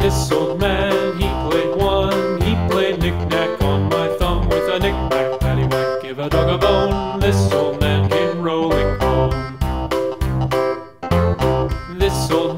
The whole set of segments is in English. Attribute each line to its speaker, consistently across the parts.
Speaker 1: This old man, he played one, he played knick-knack on my thumb with a knick-knack, paddywhack, give a dog a bone. This old man came rolling home. This old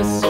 Speaker 1: just